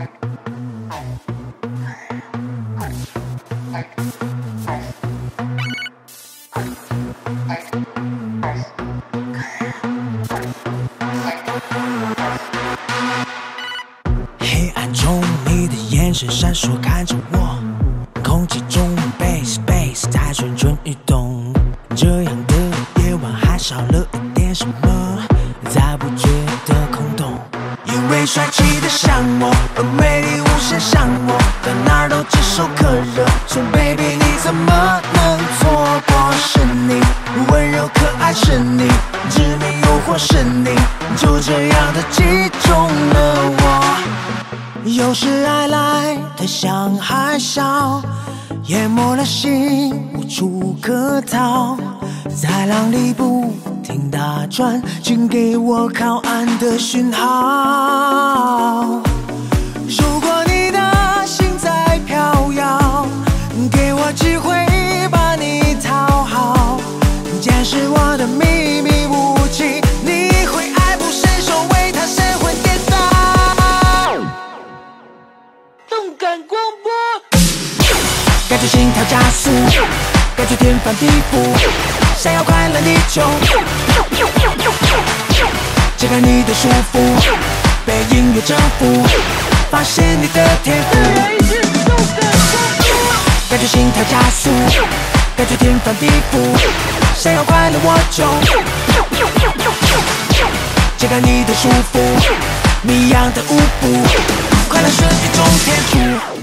黑暗中，你的眼神闪烁，看着我。空气中，bass bass 在蠢蠢欲动。这样的夜晚还少了一点什么，最帅气的像我，而美丽无限像我，到哪儿都炙手可热。说 baby 你怎么能错过？是你温柔可爱，是你致命诱惑，是你就这样的击中了我。有时爱来的像海啸，淹没了心，无处可逃，在浪里不停打转，请给我靠岸的讯号。如果你的心在飘摇，给我机会把你讨好，监视我的秘密武器，你会爱不释手，为它神魂颠倒。动感光波。感觉心跳加速，感觉天翻地覆，想要快乐你就解开你的束缚，被音乐征服，发现你的天赋。一直动感光波。感觉心跳加速，感觉天翻地覆，想要快乐我就解开你的束缚，谜一样的舞步，快乐是一种天赋。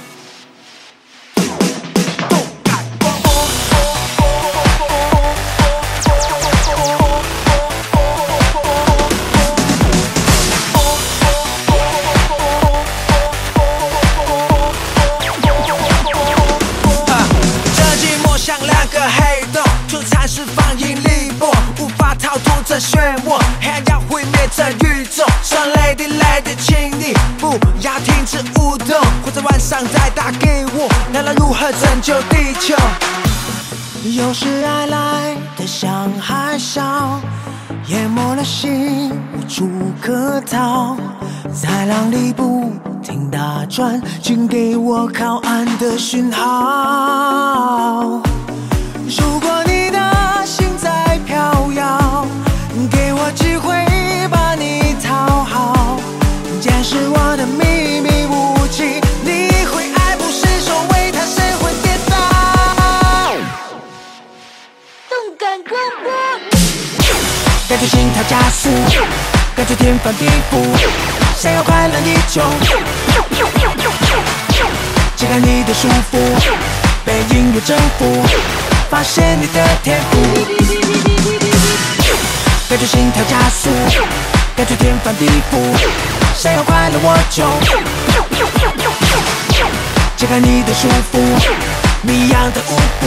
引力波，无法逃脱这漩涡，黑暗要毁灭这宇宙。So Lady Lady，请你不要停止舞动，或者晚上再打给我，聊聊如何拯救地球。有时爱来的像海啸，淹没了心，无处可逃，在浪里不停打转，请给我靠岸的讯号。是我的秘密武器，你会爱不释手，为它神魂颠倒。动感光波。感觉心跳加速，感觉天翻地覆，想要快乐你就解开你的束缚，被音乐征服，发现你的天赋。感觉心跳加速，感觉天翻地覆，想要快乐我就解开你的束缚，谜一样的舞步，